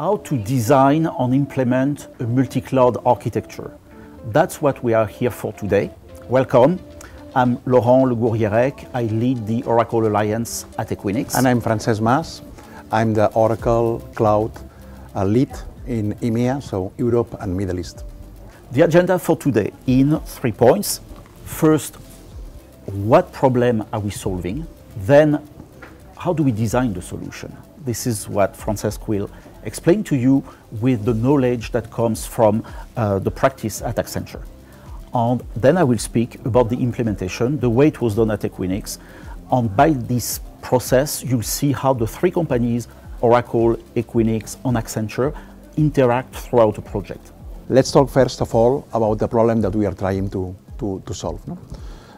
how to design and implement a multi-cloud architecture. That's what we are here for today. Welcome. I'm Laurent Le Gourrierec. I lead the Oracle Alliance at Equinix. And I'm Francesc Mas. I'm the Oracle Cloud uh, lead in EMEA, so Europe and Middle East. The agenda for today in three points. First, what problem are we solving? Then, how do we design the solution? This is what Francesc will explain to you with the knowledge that comes from uh, the practice at Accenture. And then I will speak about the implementation, the way it was done at Equinix. And by this process, you'll see how the three companies, Oracle, Equinix, and Accenture, interact throughout the project. Let's talk first of all about the problem that we are trying to, to, to solve. No?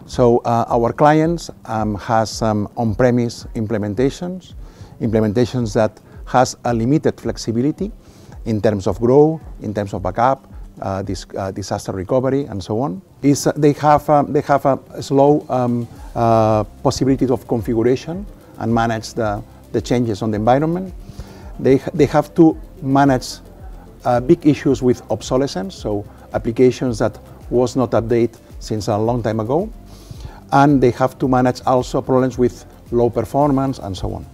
So uh, our clients um, has some on-premise implementations, implementations that has a limited flexibility in terms of growth, in terms of backup, uh, this, uh, disaster recovery, and so on. Is uh, they have um, they have a slow um, uh, possibility of configuration and manage the, the changes on the environment. They they have to manage uh, big issues with obsolescence, so applications that was not updated since a long time ago, and they have to manage also problems with low performance and so on.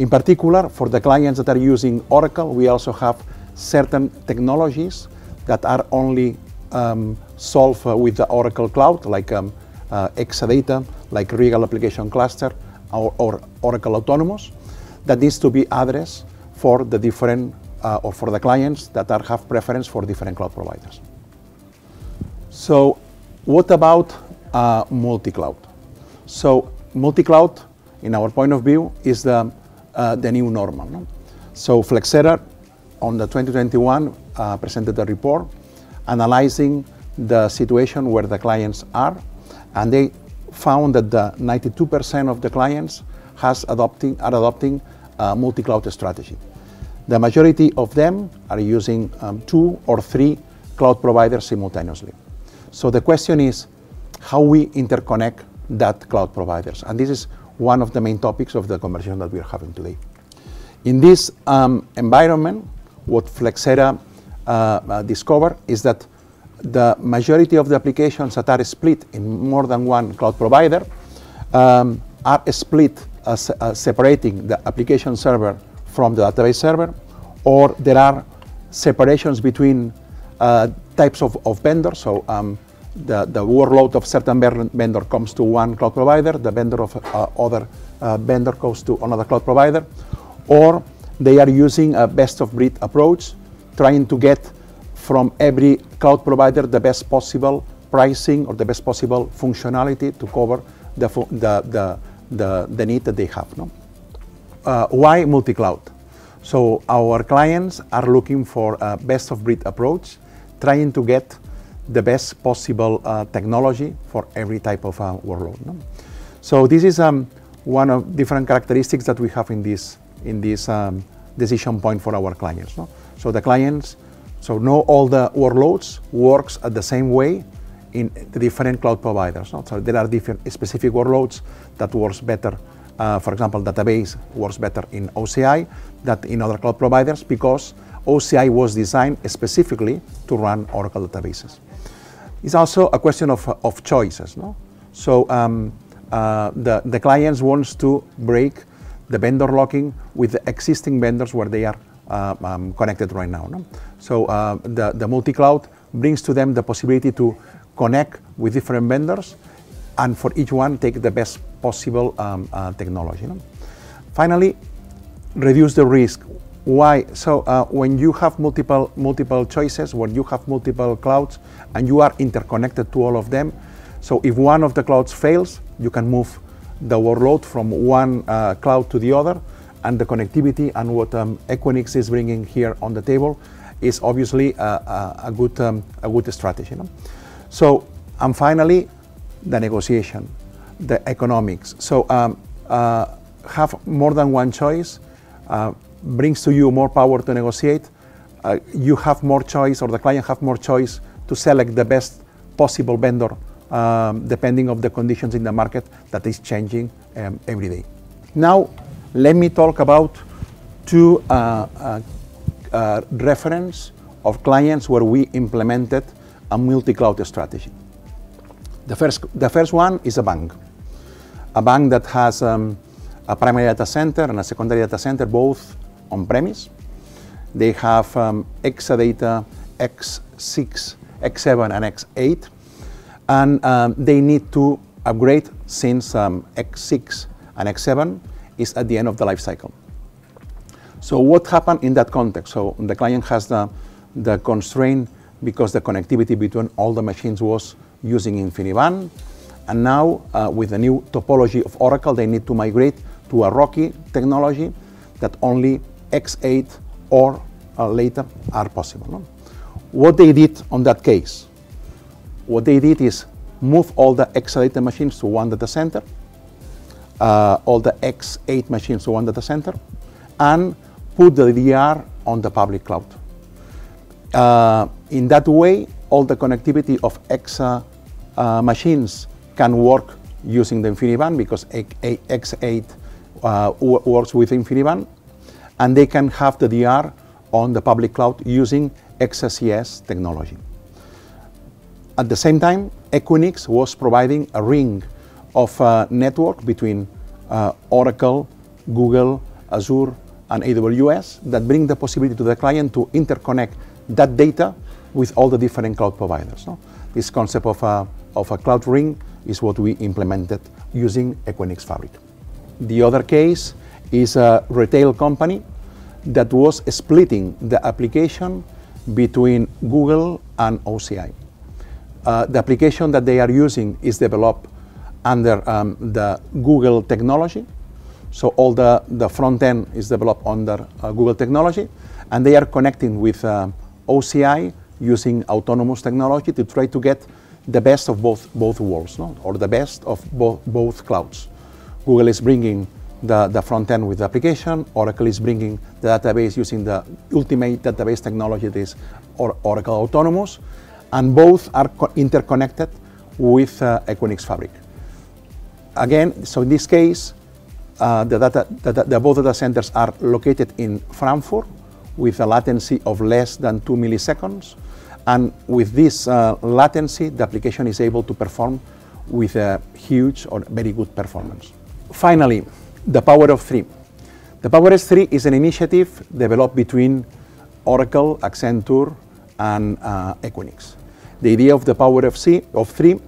In particular, for the clients that are using Oracle, we also have certain technologies that are only um, solved uh, with the Oracle Cloud, like um, uh, Exadata, like Real Application Cluster, or, or, Oracle Autonomous, that needs to be addressed for the different, uh, or for the clients that are, have preference for different cloud providers. So what about uh, multi-cloud? So multi-cloud, in our point of view, is the uh, the new normal. No? So Flexera on the 2021 uh, presented a report analyzing the situation where the clients are, and they found that the 92% of the clients has adopting, are adopting a multi-cloud strategy. The majority of them are using um, two or three cloud providers simultaneously. So the question is how we interconnect that cloud providers. And this is one of the main topics of the conversation that we are having today. In this um, environment, what Flexera uh, uh, discovered is that the majority of the applications that are split in more than one cloud provider um, are split as, uh, separating the application server from the database server, or there are separations between uh, types of, of vendors. So um, the, the workload of certain vendor comes to one cloud provider, the vendor of uh, other uh, vendor goes to another cloud provider, or they are using a best of breed approach, trying to get from every cloud provider the best possible pricing or the best possible functionality to cover the, the, the, the, the need that they have. No? Uh, why multi-cloud? So our clients are looking for a best of breed approach, trying to get the best possible uh, technology for every type of uh, workload. No? So this is um, one of different characteristics that we have in this in this um, decision point for our clients. No? So the clients, so know all the workloads works at the same way in the different cloud providers. No? So there are different specific workloads that works better. Uh, for example, database works better in OCI than in other cloud providers because OCI was designed specifically to run Oracle databases. It's also a question of, of choices. No? So um, uh, the, the clients wants to break the vendor locking with the existing vendors where they are uh, um, connected right now. No? So uh, the, the multi-cloud brings to them the possibility to connect with different vendors and for each one take the best possible um, uh, technology. No? Finally, reduce the risk. Why? So uh, when you have multiple multiple choices, when you have multiple clouds, and you are interconnected to all of them, so if one of the clouds fails, you can move the workload from one uh, cloud to the other, and the connectivity and what um, Equinix is bringing here on the table is obviously a, a, a good um, a good strategy. No? So, and finally, the negotiation, the economics. So, um, uh, have more than one choice uh, brings to you more power to negotiate. Uh, you have more choice, or the client have more choice to select the best possible vendor um, depending of the conditions in the market that is changing um, every day. Now, let me talk about two uh, uh, uh, reference of clients where we implemented a multi-cloud strategy. The first, the first one is a bank. A bank that has um, a primary data center and a secondary data center, both on-premise. They have um, Exadata X6, X7, and X8, and um, they need to upgrade since um, X6 and X7 is at the end of the life cycle. So what happened in that context? So the client has the, the constraint because the connectivity between all the machines was using InfiniBand. And now, uh, with the new topology of Oracle, they need to migrate to a RoCE technology that only X8 or uh, later are possible. No? What they did on that case, what they did is move all the Exadata machines to one data center, uh, all the X8 machines to one data center, and put the DR on the public cloud. Uh, in that way, all the connectivity of Exa uh, machines can work using the InfiniBand because X8 uh, works with InfiniBand, and they can have the DR on the public cloud using ExaCS technology. At the same time, Equinix was providing a ring of uh, network between uh, Oracle, Google, Azure, and AWS that bring the possibility to the client to interconnect that data with all the different cloud providers. No? This concept of a, of a cloud ring is what we implemented using Equinix Fabric. The other case is a retail company that was splitting the application between Google and OCI. Uh, the application that they are using is developed under um, the Google technology. So all the, the front end is developed under uh, Google technology, and they are connecting with uh, OCI using autonomous technology to try to get the best of both, both worlds, no? or the best of both, both clouds. Google is bringing the, the front end with the application, Oracle is bringing the database using the ultimate database technology that is or Oracle Autonomous, and both are interconnected with uh, Equinix Fabric. Again, so in this case, uh, the, data, the, the, both data centers are located in Frankfurt with a latency of less than two milliseconds. And with this uh, latency, the application is able to perform with a huge or very good performance. Finally, the Power of Three. The Power of Three is an initiative developed between Oracle, Accenture, and uh, Equinix. The idea of the Power of, C, of Three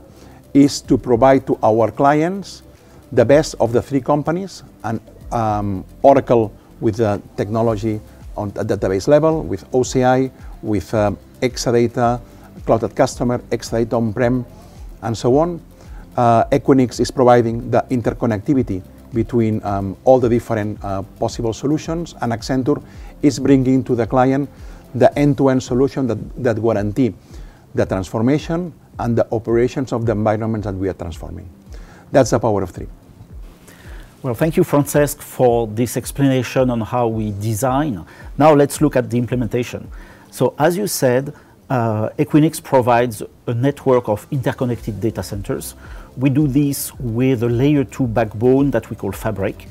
is to provide to our clients the best of the three companies and um, Oracle with the technology on the database level, with OCI, with um, Exadata, Cloud at Customer, Exadata on-prem, and so on. Uh, Equinix is providing the interconnectivity between um, all the different uh, possible solutions, and Accenture is bringing to the client the end-to-end solution that, that guarantee the transformation and the operations of the environments that we are transforming. That's the power of three. Well, thank you, Francesc, for this explanation on how we design. Now let's look at the implementation. So as you said, uh, Equinix provides a network of interconnected data centers. We do this with a layer 2 backbone that we call Fabric.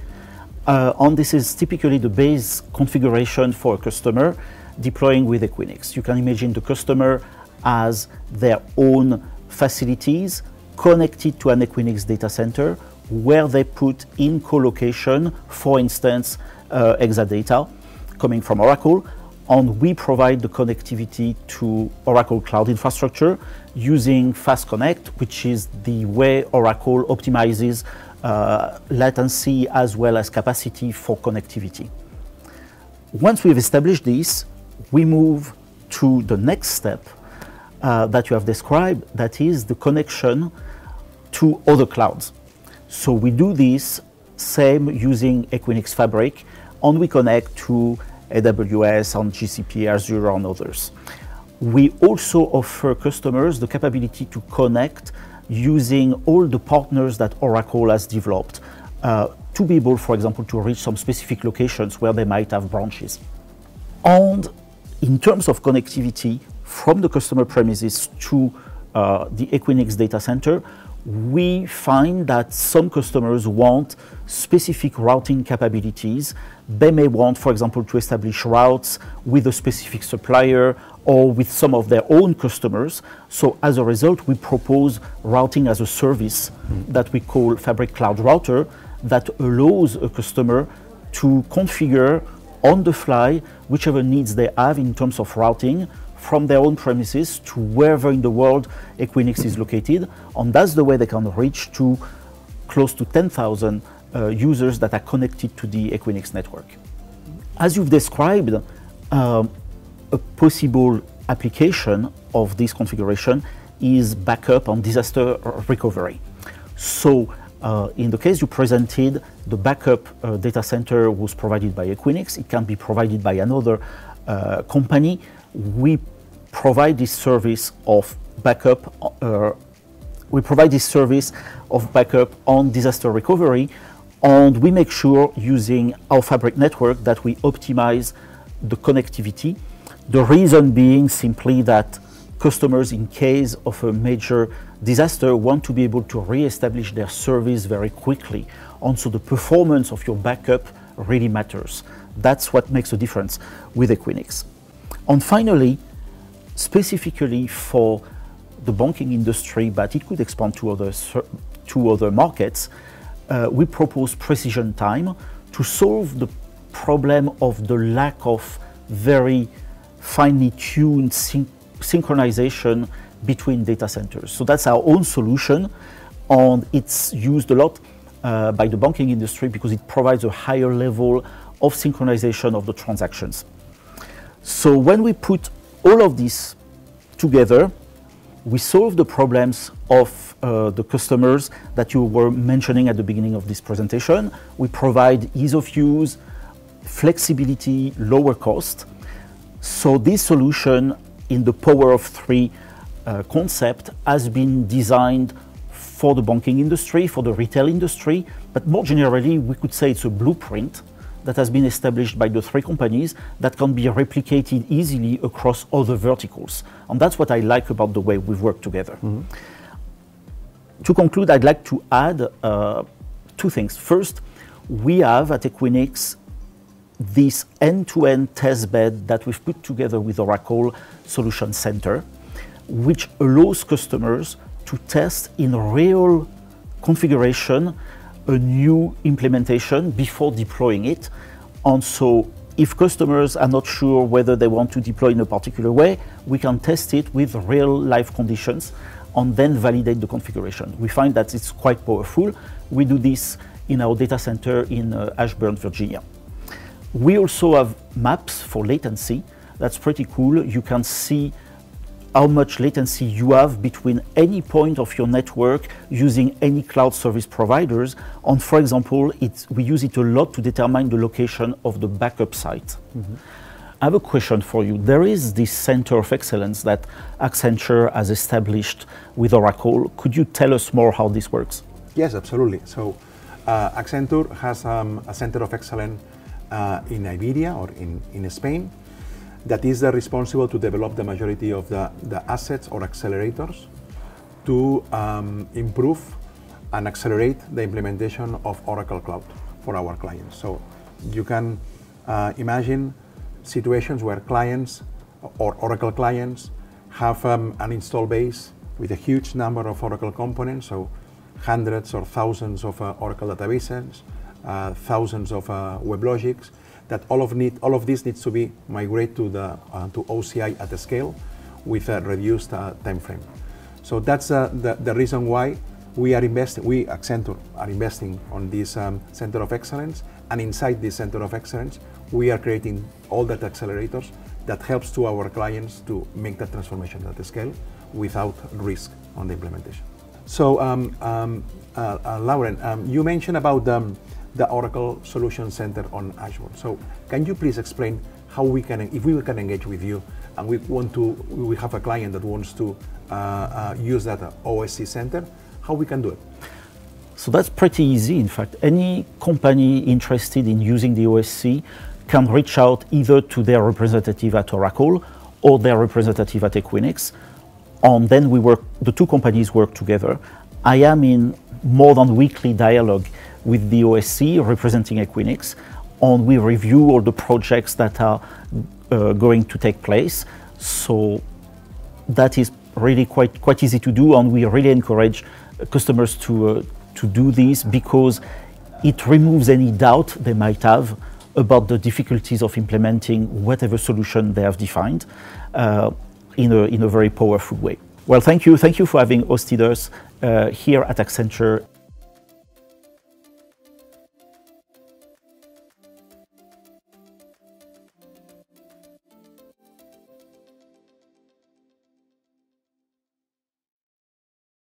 Uh, and this is typically the base configuration for a customer deploying with Equinix. You can imagine the customer as their own facilities connected to an Equinix data center where they put in co-location, for instance, uh, Exadata coming from Oracle, and we provide the connectivity to Oracle Cloud Infrastructure using FastConnect, which is the way Oracle optimizes uh, latency as well as capacity for connectivity. Once we've established this, we move to the next step uh, that you have described, that is the connection to other clouds. So we do this same using Equinix Fabric, and we connect to AWS, on GCP, Azure, and others. We also offer customers the capability to connect using all the partners that Oracle has developed uh, to be able, for example, to reach some specific locations where they might have branches. And in terms of connectivity from the customer premises to uh, the Equinix data center, we find that some customers want specific routing capabilities. They may want, for example, to establish routes with a specific supplier or with some of their own customers. So as a result, we propose routing as a service that we call Fabric Cloud Router that allows a customer to configure on the fly whichever needs they have in terms of routing from their own premises to wherever in the world Equinix is located. And that's the way they can reach to close to 10,000 uh, users that are connected to the Equinix network. As you've described, um, a possible application of this configuration is backup and disaster recovery. So uh, in the case you presented, the backup uh, data center was provided by Equinix. It can be provided by another uh, company. We provide this service of backup. Uh, we provide this service of backup on disaster recovery, and we make sure using our Fabric network that we optimize the connectivity the reason being simply that customers, in case of a major disaster, want to be able to re-establish their service very quickly. And so the performance of your backup really matters. That's what makes a difference with Equinix. And finally, specifically for the banking industry, but it could expand to other, to other markets, uh, we propose precision time to solve the problem of the lack of very finely tuned syn synchronization between data centers. So that's our own solution, and it's used a lot uh, by the banking industry because it provides a higher level of synchronization of the transactions. So when we put all of this together, we solve the problems of uh, the customers that you were mentioning at the beginning of this presentation. We provide ease of use, flexibility, lower cost, so this solution in the power of three uh, concept has been designed for the banking industry, for the retail industry, but more generally, we could say it's a blueprint that has been established by the three companies that can be replicated easily across other verticals. And that's what I like about the way we've worked together. Mm-hmm. To conclude, I'd like to add uh, two things. First, we have at Equinix this end-to-end test bed that we've put together with Oracle Solution Center, which allows customers to test in real configuration a new implementation before deploying it. And so if customers are not sure whether they want to deploy in a particular way, we can test it with real life conditions and then validate the configuration. We find that it's quite powerful. We do this in our data center in uh, Ashburn, Virginia. We also have maps for latency. That's pretty cool. You can see how much latency you have between any point of your network using any cloud service providers. And for example, we use it a lot to determine the location of the backup site. Mm-hmm. I have a question for you. There is this center of excellence that Accenture has established with Oracle. Could you tell us more how this works? Yes, absolutely. So, uh, Accenture has um, a center of excellence uh, in Iberia or in, in Spain that is responsible to develop the majority of the, the assets or accelerators to um, improve and accelerate the implementation of Oracle Cloud for our clients. So you can uh, imagine situations where clients or Oracle clients have um, an install base with a huge number of Oracle components, so hundreds or thousands of uh, Oracle databases, uh, thousands of uh, WebLogics, that all of, need, all of this needs to be migrated to, the, uh, to OCI at a scale with a reduced time frame. So that's the, the reason why we are investing, we Accenture are investing on this um, center of excellence, and inside this center of excellence, we are creating all that accelerators that helps to our clients to make that transformation at the scale without risk on the implementation. So, um, um, uh, uh, Laurent, um, you mentioned about um, the Oracle Solution Center on Azure. So can you please explain how we can, if we can engage with you and we want to, we have a client that wants to uh, uh, use that OSC center, how we can do it? So that's pretty easy. In fact, any company interested in using the OSC can reach out either to their representative at Oracle or their representative at Equinix. And then we work, the two companies work together I am in more than weekly dialogue with the OSC representing Equinix, and we review all the projects that are uh, going to take place. So that is really quite quite easy to do, and we really encourage customers to uh, to do this because it removes any doubt they might have about the difficulties of implementing whatever solution they have defined uh, in, a, in a very powerful way. Well, thank you. Thank you for having hosted us uh, here at Accenture